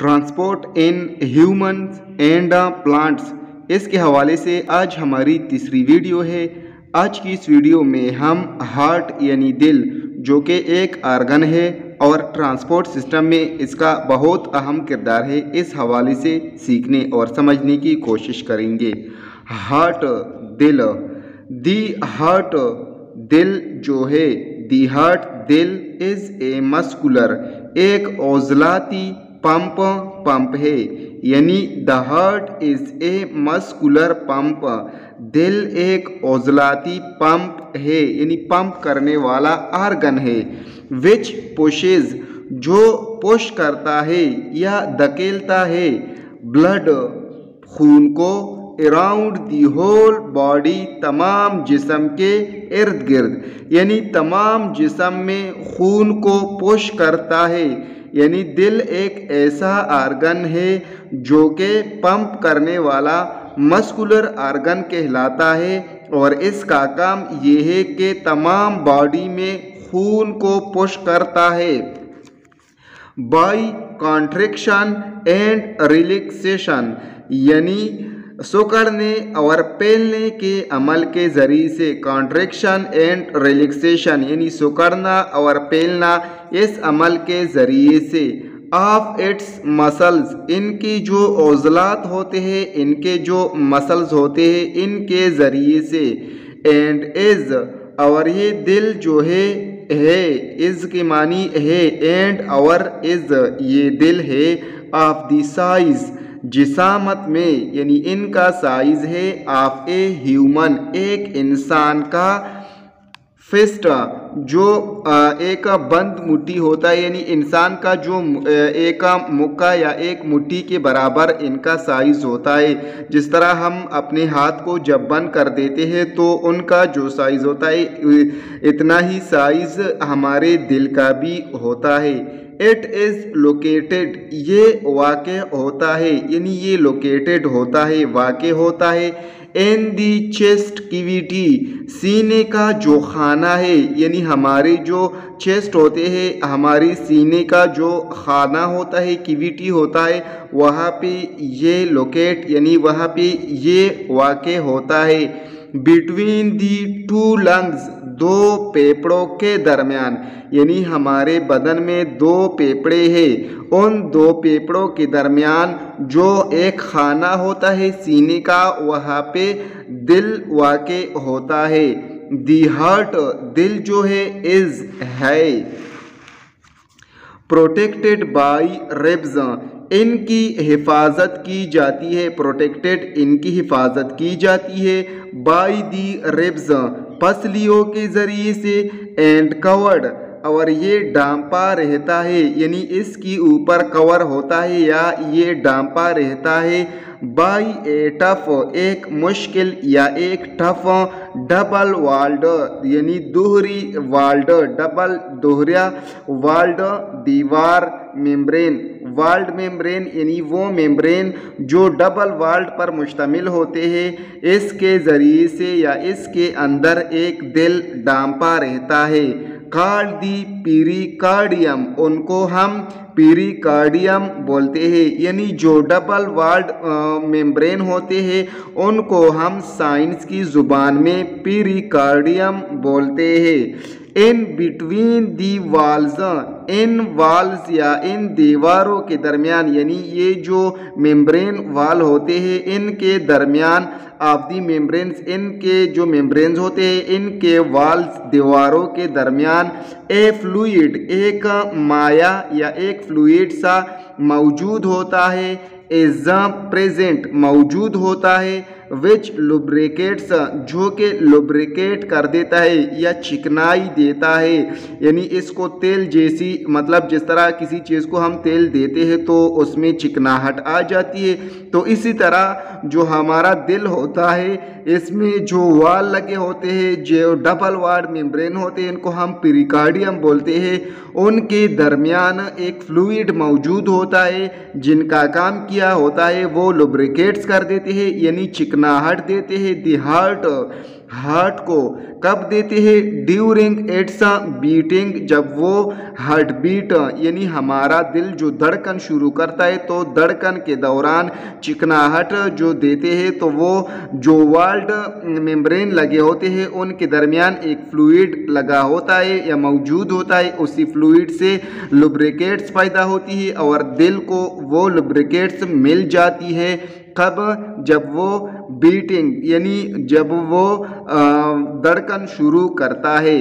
Transport in humans and plants. इसके हवाले से आज हमारी तीसरी वीडियो है। आज की इस वीडियो में हम हार्ट यानी दिल, जो कि एक आर्गन है, और ट्रांसपोर्ट सिस्टम में इसका बहुत अहम किरदार है, इस हवाले से सीखने और समझने की कोशिश करेंगे। हार्ट दिल। दी हार्ट दिल जो है, दी हार्ट दिल इज़ ए मस्कुलर, एक ओजलाती पंप पंप है यानी the heart is a muscular pump दिल एक ओजलाती पंप है यानी पंप करने वाला आर्गन है विच पुशेज जो पुश करता है या धकेलता है ब्लड खून को अराउंड दी होल बॉडी तमाम जिसम के इर्द गिर्द यानी तमाम जिसम में खून को पुश करता है यानी दिल एक ऐसा आर्गन है जो कि पंप करने वाला मस्कुलर आर्गन कहलाता है और इसका काम ये है कि तमाम बॉडी में खून को पुश करता है। बाई कॉन्ट्रेक्शन एंड रिलैक्सेशन यानी सुकड़ने और पेलने के अमल के ज़रिए से कॉन्ट्रेक्शन एंड रिलैक्सेशन यानी सुकड़ना और पेलना, इस अमल के ज़रिए से ऑफ़ इट्स मसल्स इनकी जो ओजलात होते हैं, इनके जो मसल्स होते हैं, इनके ज़रिए से एंड इज़ और ये दिल जो है है इज़ की मानी है एंड और इज़ ये दिल है ऑफ़ द साइज़ जिसामत में, यानी इनका साइज़ है ऑफ़ ए ह्यूमन, एक इंसान का फिस्ट, जो एक बंद मुट्ठी होता है, यानी इंसान का जो एक मुक्का या एक मुट्ठी के बराबर इनका साइज़ होता है। जिस तरह हम अपने हाथ को जब बंद कर देते हैं तो उनका जो साइज़ होता है इतना ही साइज़ हमारे दिल का भी होता है। इट इज़ लोकेटेड ये वाक़ होता है, यानी ये लोकेटेड होता है वाक़ होता है। इन दी चेस्ट कीविटी सीने का जो खाना है, यानी हमारे जो चेस्ट होते हैं, हमारी सीने का जो खाना होता है कीविटी होता है, वहाँ पे ये लोकेट यानी वहाँ पे ये वाक़ होता है। बिटवीन दी टू लंग्स दो पेपड़ों के दरमियान, यानी हमारे बदन में दो पेपड़े हैं। उन दो पेपड़ों के दरमियान जो एक खाना होता है सीने का, वहाँ पे दिल वाक़ होता है। दी हार्ट दिल जो है इज़ है। प्रोटेक्टेड बाई रिब्स इनकी हिफाजत की जाती है प्रोटेक्टेड इनकी हिफाजत की जाती है बाई दी रिब्स पसलियों के ज़रिए से एंड कवर्ड और ये डांपा रहता है, यानी इसकी ऊपर कवर होता है या ये डांपा रहता है, बाई ए टफ, एक मुश्किल या एक टफ, डबल वाल्ड, यानी दोहरी वाल्ड, डबल दोहरा वाल्ड दीवार मेम्ब्रेन, वाल्ड मेम्ब्रेन, यानी वो मेम्ब्रेन जो डबल वाल्ड पर मुश्तमिल होते हैं, इसके ज़रिए से या इसके अंदर एक दिल डांपा रहता है। कार्ड पीरिकार्डियम उनको हम पीरिकार्डियम बोलते हैं। यानी जो डबल वाल्ड मेम्ब्रेन होते हैं, उनको हम साइंस की ज़ुबान में पीरिकार्डियम बोलते हैं। In between the walls in walls या इन दीवारों के दरमियान, यानी ये जो मेम्ब्रेन वाल होते हैं, इनके दरमियान ऑफ़ दी मेम्ब्रेन्स, इनके जो मेम्ब्रेन्स होते हैं, इनके वाल्स दीवारों के दरमियान ए फ्लूड एक माया या एक फ्लूड सा मौजूद होता है एज प्रेजेंट मौजूद होता है विच लुब्रिकेट्स जो कि लुब्रिकेट कर देता है या चिकनाई देता है। यानी इसको तेल जैसी मतलब जिस तरह किसी चीज़ को हम तेल देते हैं तो उसमें चिकनाहट आ जाती है। तो इसी तरह जो हमारा दिल होता है, इसमें जो वाल लगे होते हैं, जो डबल वार्ड मेम्ब्रेन होते हैं, इनको हम पिरिकार्डियम बोलते हैं। उनके दरमियान एक फ्लूइड मौजूद होता है, जिनका काम किया होता है, वो लुब्रिकेट्स कर देते हैं। यानी चिक चिकनाहट देते हैं दी हार्ट हार्ट को। कब देते हैं? ड्यूरिंग इट्स बीटिंग जब वो हार्ट बीट यानी हमारा दिल जो धड़कन शुरू करता है तो धड़कन के दौरान चिकनाहट जो देते हैं तो वो जो वर्ल्ड मेम्ब्रेन लगे होते हैं, उनके दरमियान एक फ्लूड लगा होता है या मौजूद होता है, उसी फ्लूड से लुब्रिकेट्स पैदा होती है और दिल को वो लुब्रिकेट्स मिल जाती है। कब जब वो बीटिंग यानी जब वो धड़कन शुरू करता है।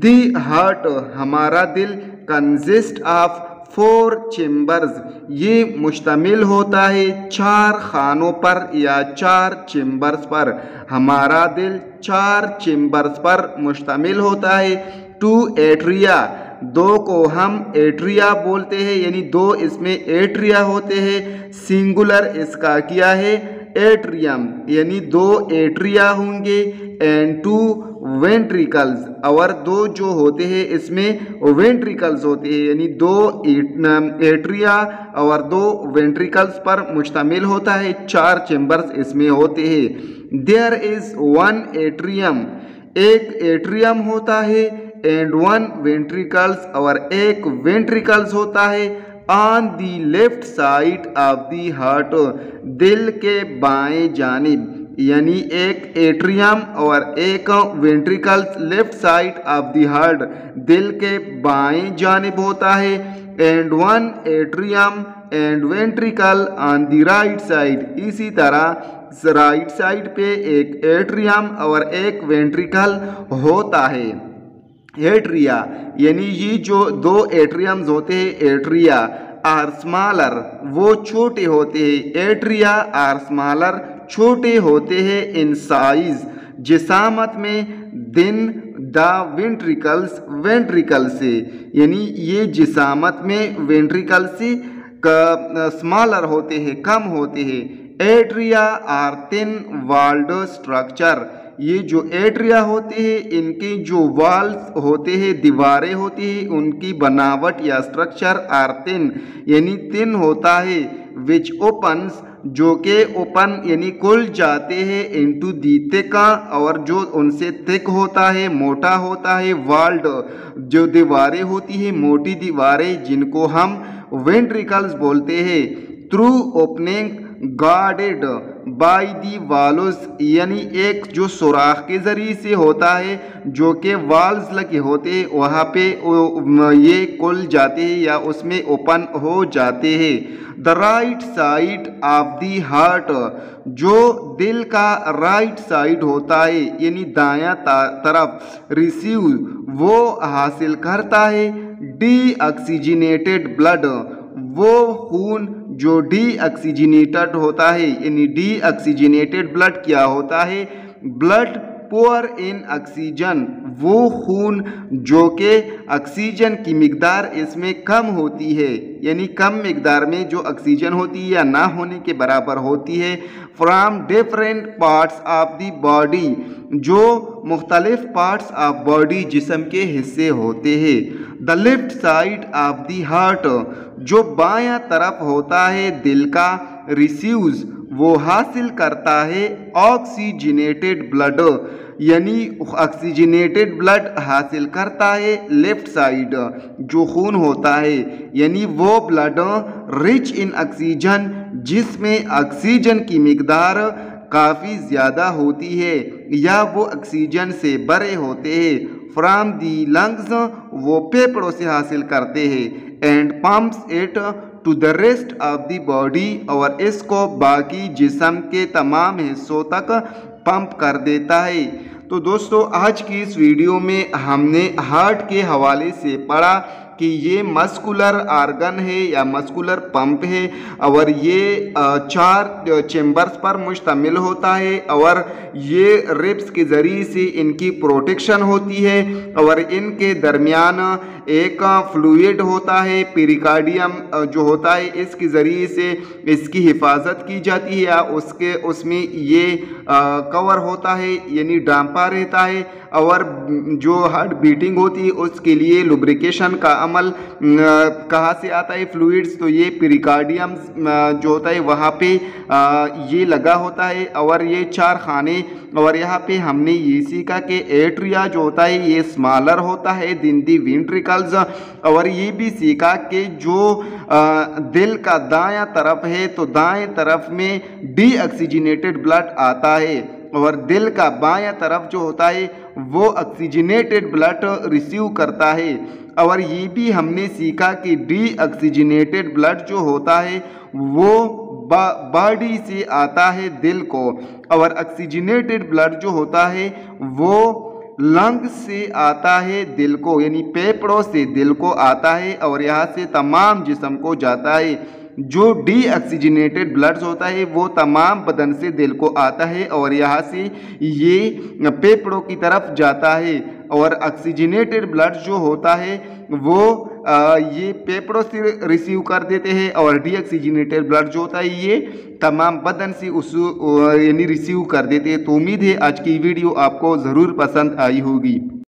दी हार्ट हमारा दिल कंजिस्ट ऑफ़ फोर चेम्बर्स ये मुश्तमिल होता है चार खानों पर या चार चेम्बर्स पर। हमारा दिल चार चेम्बर्स पर मुश्तमिल होता है। टू एट्रिया दो को हम एट्रिया बोलते हैं, यानी दो इसमें एट्रिया होते हैं, सिंगुलर इसका क्या है? एट्रियम, यानी दो एट्रिया होंगे एंड टू वेंट्रिकल्स और दो जो होते हैं, इसमें वेंट्रिकल्स होते हैं, यानी दो एट्रिया और दो वेंट्रिकल्स पर मुश्तमिल होता है, चार चेम्बर्स इसमें होते हैं। देयर इज़ वन एट्रियम एक एट्रियम होता है एंड वन वेंट्रिकल्स और एक वेंट्रिकल्स होता है on the left side of the heart दिल के बाएँ जानिब यानी एक एट्रियम और एक ventricles left side of the heart दिल के बाएँ जानिब होता है and one atrium and ventricle on the right side इसी तरह राइट साइड पे एक एट्रियम और एक वेंट्रिकल होता है एट्रिया, यानी ये जो दो एट्रियम्स होते हैं, एट्रिया आर स्मॉलर, वो छोटे होते हैं। एट्रिया आर स्मॉलर छोटे होते हैं इन साइज़। जिसामत में दिन, द वेंट्रिकल्स, वेंट्रिकल से, यानी ये जिसामत में वेंट्रिकल से स्मॉलर होते हैं, कम होते हैं। Atria are thin walled structure ये जो एट्रिया होते हैं, इनके जो वाल्स होते हैं, दीवारें होती हैं, उनकी बनावट या स्ट्रक्चर आर तिन यानी तिन होता है विच ओपन्स जो के ओपन यानी खुल जाते हैं इनटू दी का और जो उनसे थिक होता है, मोटा होता है वाल्ड जो दीवारें होती है, मोटी दीवारें, जिनको हम वेंट्रिकल्स बोलते हैं through opening guarded by the valves यानी एक जो सुराख के ज़रिए से होता है, जो कि वाल्स लगे होते हैं, वहाँ पे ये कुल जाते हैं या उसमें ओपन हो जाते हैं। The right side of the heart जो दिल का राइट साइड होता है, यानी दाया तरफ़ रिसीव वो हासिल करता है। डी ऑक्सीजनेटेड ब्लड वो खून जो डी ऑक्सीजनेटेड होता है, यानी डी ऑक्सीजनेटेड ब्लड क्या होता है? ब्लड पोअर इन ऑक्सीजन वो खून जो कि ऑक्सीजन की मकदार इसमें कम होती है, यानी कम मकदार में जो ऑक्सीजन होती है या ना होने के बराबर होती है from different parts of the body जो मुख्तलिफ़ पार्ट्स ऑफ़ बॉडी जिसम के हिस्से होते हैं the left side of the heart जो बायां तरफ़ होता है, दिल का रिसीव्स वो हासिल करता है ऑक्सीजनेटेड ब्लड यानी ऑक्सीजनेटेड ब्लड हासिल करता है लेफ़्ट साइड जो खून होता है, यानी वो ब्लड रिच इन ऑक्सीजन जिसमें ऑक्सीजन की मकदार काफ़ी ज़्यादा होती है, या वो ऑक्सीजन से बड़े होते हैं। फ्राम दी लंग्स वो पेपड़ों से हासिल करते हैं। And pumps it to the rest of the body और इसको बाकी जिसम के तमाम हिस्सों तक पंप कर देता है तो दोस्तों, आज की इस वीडियो में हमने हार्ट के हवाले से पढ़ा कि ये मस्कुलर आर्गन है या मस्कुलर पंप है, और ये चार चेम्बर्स पर मुश्तमिल होता है, और ये रिप्स के ज़रिए से इनकी प्रोटेक्शन होती है, और इनके दरमियान एक फ्लूड होता है, पेरिकार्डियम जो होता है, इसके ज़रिए से इसकी हिफाजत की जाती है, या उसके, उसमें ये कवर होता है, यानी डांपा रहता है, और जो हार्ट बीटिंग होती है, उसके लिए लुब्रिकेशन का अमल कहाँ से आता है फ्लूड्स तो ये पिरिकार्डियम जो होता है वहाँ पे ये लगा होता है और ये चार खाने, और यहाँ पे हमने ये सीखा कि एट्रिया जो होता है ये स्मॉलर होता है दिन दी विंट्रिकल्स और ये भी सीखा कि जो दिल का दाया तरफ़ है तो दाएँ तरफ़ में डी ऑक्सीजनेटेड ब्लड आता है। और दिल का बायां तरफ़ जो होता है, वो ऑक्सीजनेटेड ब्लड रिसीव करता है। और ये भी हमने सीखा कि डी ऑक्सीजनेटेड ब्लड जो होता है, वो बॉडी से आता है दिल को। और ऑक्सीजनेटेड ब्लड जो होता है, वो लंग से आता है दिल को, यानी पेपड़ों से दिल को आता है। और यहाँ से तमाम जिसम को जाता है। जो डी ऑक्सीजनेटेड ब्लड्स होता है, वो तमाम बदन से दिल को आता है और यहाँ से ये पेपड़ों की तरफ़ जाता है और ऑक्सीजनेटेड ब्लड जो होता है, वो ये पेपड़ों से रिसीव कर देते हैं और डी ऑक्सीजनेटेड ब्लड जो होता है, ये तमाम बदन से उस यानी रिसीव कर देते हैं। तो उम्मीद है आज की वीडियो आपको ज़रूर पसंद आई होगी।